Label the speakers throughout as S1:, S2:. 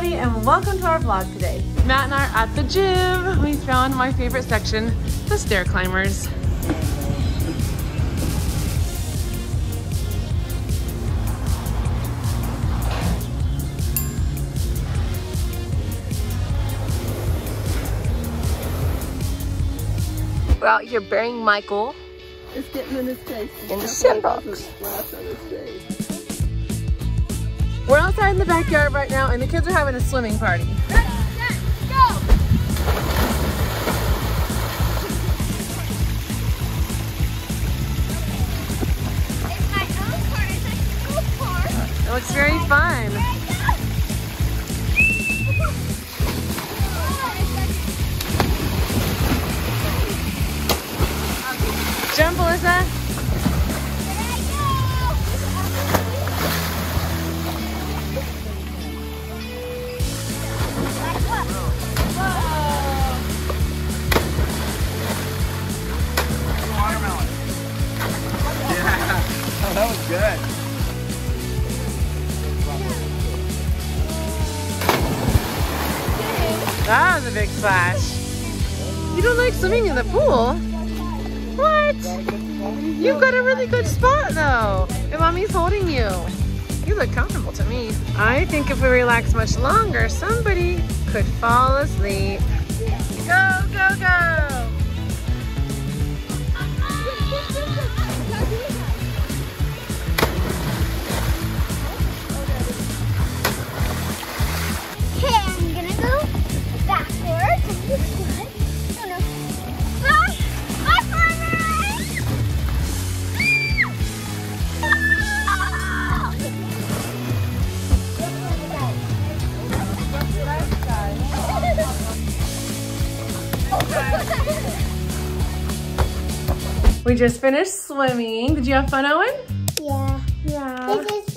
S1: everybody and welcome to our vlog today. Matt and I are at the gym. We found my favorite section, the stair climbers. We're out here burying Michael.
S2: It's getting in his face.
S1: In the sandbox. We're outside in the backyard right now and the kids are having a swimming party. It looks very fun. Jump, Alyssa. You don't like swimming in the pool? What? You've got a really good spot though. And mommy's holding you. You look comfortable to me. I think if we relax much longer, somebody could fall asleep. Go, go, go. We just finished swimming. Did you have fun, Owen?
S3: Yeah.
S1: Yeah.
S3: This is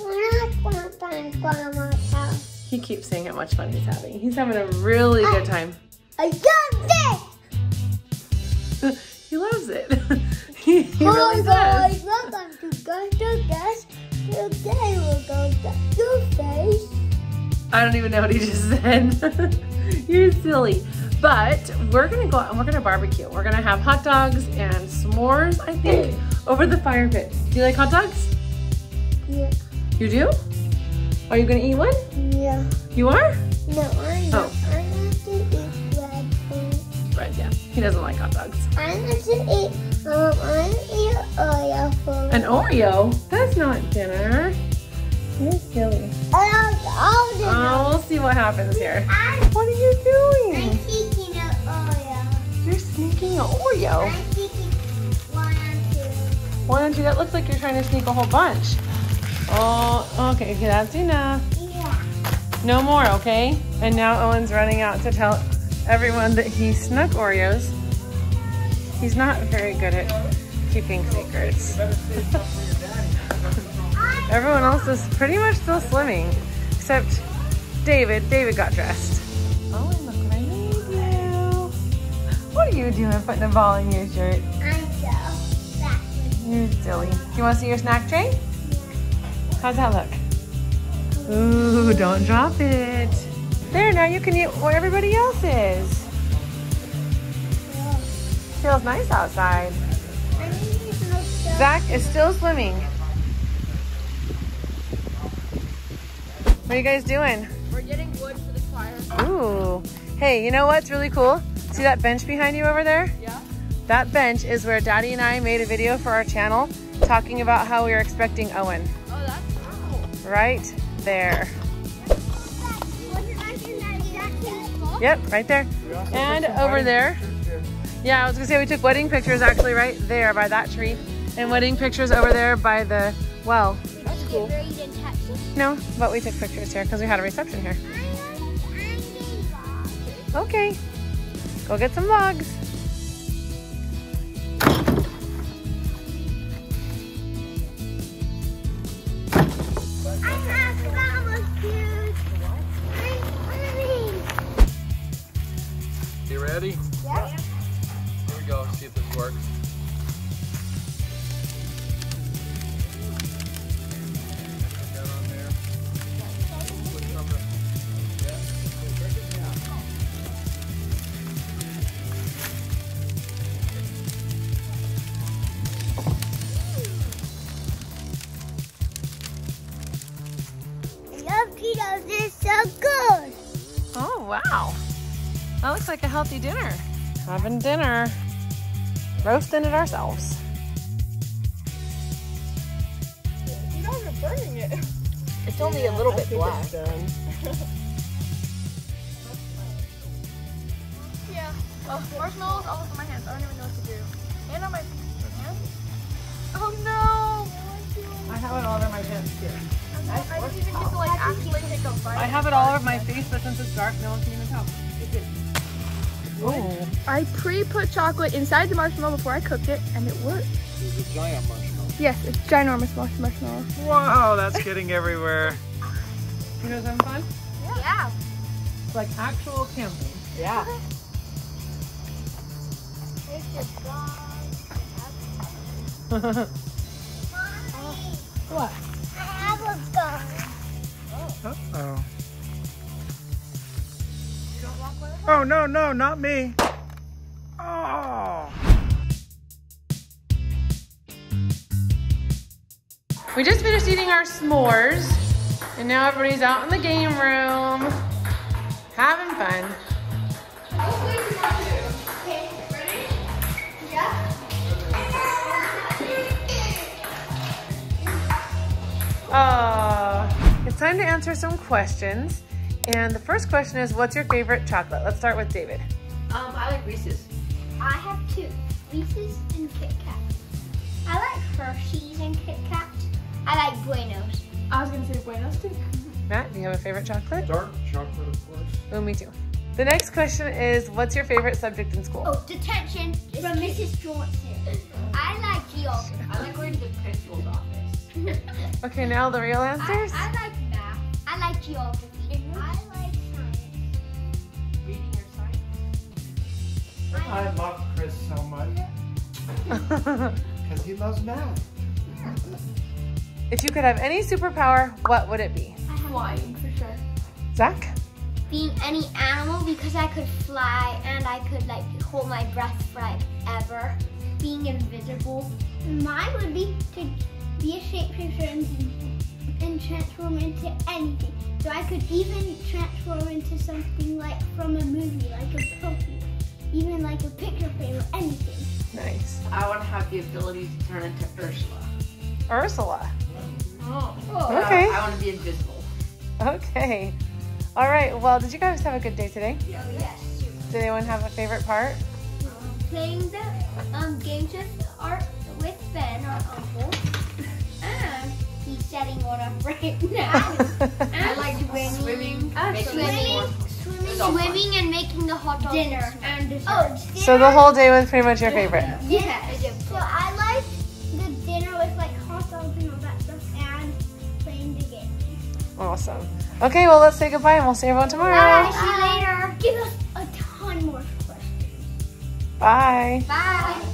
S3: one fun grandma's house.
S1: He keeps saying how much fun he's having. He's having a really good time.
S3: I got this!
S1: he loves it. he, he really oh, does.
S3: guys, welcome to Gunter Guest. Today we're going to your face.
S1: I don't even know what he just said. You're silly. But we're gonna go out and we're gonna barbecue. We're gonna have hot dogs and s'mores, I think, over the fire pit. Do you like hot dogs?
S3: Yeah.
S1: You do? Are you gonna eat one?
S3: Yeah.
S1: You are?
S3: No, I'm not.
S1: Oh.
S3: I'm going to eat red food.
S1: Right, yeah. He doesn't like hot dogs.
S3: I'm going to eat, um, to eat Oreo
S1: An Oreo? That's not dinner. You're silly.
S3: I'll, I'll do
S1: Oh, we'll see what happens here. What are you doing? Sneaking an Oreo.
S3: I'm one and two.
S1: Why don't you? That looks like you're trying to sneak a whole bunch. Oh, okay, okay, that's enough.
S3: Yeah.
S1: No more, okay? And now Owen's running out to tell everyone that he snuck Oreos. He's not very good at keeping secrets. Everyone else is pretty much still swimming, except David. David got dressed. What are you doing putting a ball in your shirt?
S3: I'm so backwards.
S1: You're silly. Do you want to see your snack tray? Yeah. How's that look? Ooh, don't drop it. There, now you can eat what everybody else is. Feels nice outside.
S3: I need to know so
S1: Zac is still swimming. What are you guys doing?
S2: We're getting wood for the fire.
S1: Ooh. Hey, you know what's really cool? See that bench behind you over there?
S2: Yeah?
S1: That bench is where Daddy and I made a video for our channel talking about how we were expecting Owen.
S2: Oh, that's cool.
S1: Right there.
S3: Wasn't I in that exact same spot?
S1: Yep, right there. And over there. Yeah, I was gonna say we took wedding pictures actually right there by that tree. And wedding pictures over there by the well.
S2: That's cool.
S3: Where you didn't touch it?
S1: No, but we took pictures here because we had a reception here.
S3: I'm, I'm being vlogged.
S1: Okay. Go get some vlogs.
S3: I have flowers, dude. I'm running.
S4: You ready?
S3: Yep.
S4: Here we go. See if this works. Oh,
S1: wow. That looks like a healthy dinner. Having dinner. Roasting it ourselves.
S2: You guys are burning it.
S1: It's only a little bit black.
S2: Yeah. Oh, marshmallows all over my hands. I don't even know what to do. And on my hands. Oh no!
S1: I have it all over my hands too.
S2: I didn't even get to like actually take a bite.
S1: I have it all over my face, but since it's dark, no one can even tell. Oh.
S2: I pre-put chocolate inside the marshmallow before I cooked it, and it worked.
S4: It's a giant marshmallow.
S2: Yes, it's ginormous marshmallow.
S4: Wow, that's getting everywhere.
S1: You guys having fun?
S2: Yeah.
S1: It's like actual camping. Yeah. what?
S3: I have a gun.
S4: Uh-oh. Oh, no, no, not me. Oh.
S1: We just finished eating our s'mores, and now everybody's out in the game room having fun. Time to answer some questions. And the first question is, what's your favorite chocolate? Let's start with David.
S2: Um, I like Reese's.
S3: I have two, Reese's and Kit Kat. I like Hershey's and Kit Kat. I like Buenos.
S2: I was gonna say Buenos too.
S1: Matt, do you have a favorite chocolate?
S4: Dark chocolate, of course.
S1: Oh, me too. The next question is, what's your favorite subject in school?
S3: Oh, detention from Mrs. Johnson. I like geography.
S2: I like going to the principal's office.
S1: Okay, now the real answers.
S3: I like math. I like geography. I like science.
S2: Reading your science.
S4: I love Chris so much because he loves math.
S1: if you could have any superpower, what would it be?
S2: Flying for sure.
S1: Zac?
S3: Being any animal because I could fly and I could like hold my breath for like ever. Being invisible. Mine would be to be a shapeshifter and, and transform into anything. So I could even transform into something like from a movie, like a puppy, even like a picture frame or anything.
S1: Nice.
S2: I want to have the ability to turn into Ursula.
S1: Ursula.
S2: Oh.
S1: Okay.
S2: I want to be invisible.
S1: Okay. All right. Well, did you guys have a good day today?
S3: Yes.
S1: Did anyone have a favorite part?
S3: playing the um, games with our with Ben, our uncle, and he's setting one up right now.
S2: I like swimming, making
S3: swimming, swimming,
S2: It's all fun.
S3: swimming, and making the hot dog dinner and dessert. Oh,
S1: So the whole day was pretty much your favorite.
S3: yes. So I like the dinner with like hot dogs and all that stuff, and playing the game.
S1: Awesome. Okay, well, let's say goodbye and we'll see everyone tomorrow.
S3: Bye. See you later. Give us a ton more questions.
S1: Bye.
S3: Bye.